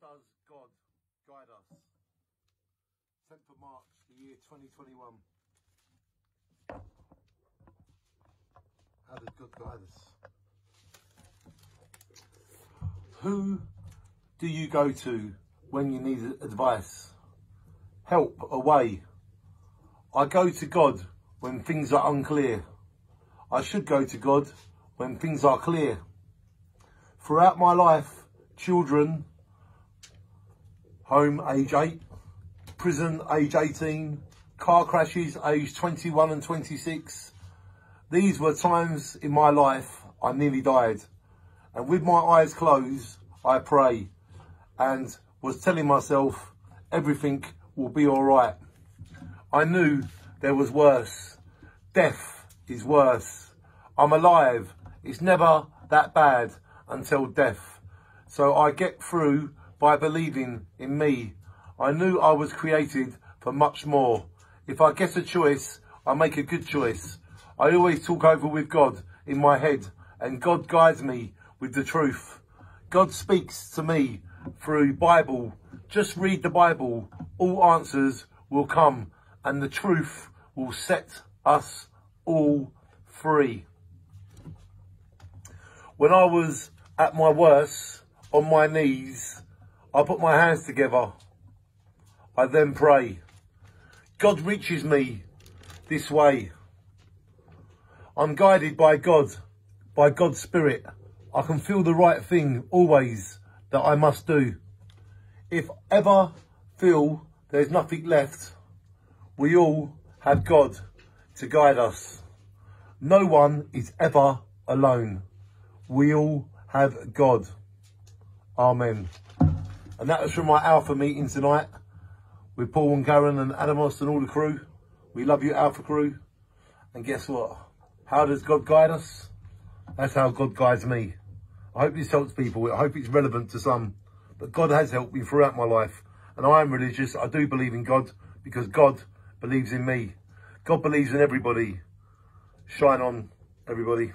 does God guide us? 10th of March, the year 2021. How does God guide us? Who do you go to when you need advice? Help, away. I go to God when things are unclear. I should go to God when things are clear. Throughout my life, children, home age 8, prison age 18, car crashes age 21 and 26. These were times in my life I nearly died. And with my eyes closed, I pray and was telling myself everything will be all right. I knew there was worse. Death is worse. I'm alive. It's never that bad until death. So I get through by believing in me. I knew I was created for much more. If I get a choice, I make a good choice. I always talk over with God in my head and God guides me with the truth. God speaks to me through Bible. Just read the Bible. All answers will come and the truth will set us all free. When I was at my worst, on my knees, I put my hands together. I then pray. God reaches me this way. I'm guided by God, by God's Spirit. I can feel the right thing always that I must do. If ever feel there's nothing left, we all have God to guide us. No one is ever alone. We all have God. Amen. And that was from my Alpha meeting tonight with Paul and Karen and Adamos and all the crew. We love you, Alpha crew. And guess what? How does God guide us? That's how God guides me. I hope this helps people. I hope it's relevant to some. But God has helped me throughout my life. And I am religious. I do believe in God because God believes in me. God believes in everybody. Shine on, everybody.